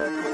you.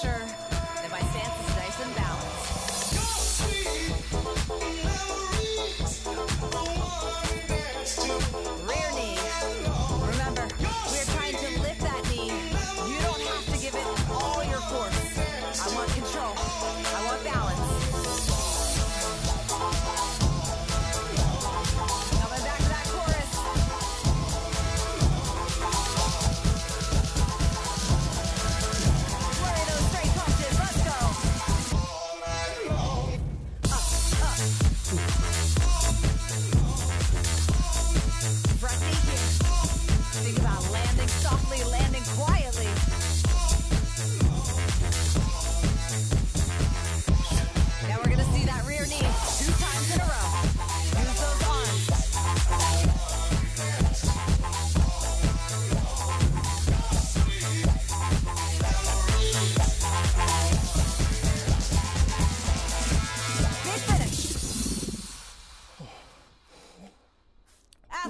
sure. softly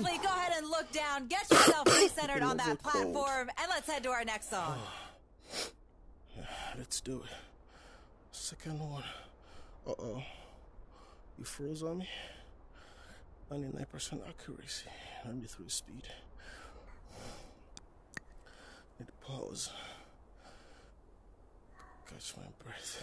Go ahead and look down. Get yourself recentered on that platform, cold. and let's head to our next song. Oh. Let's do it. Second one. Uh oh. You froze on me? 99% accuracy. 93 speed. Need to pause. Catch my breath.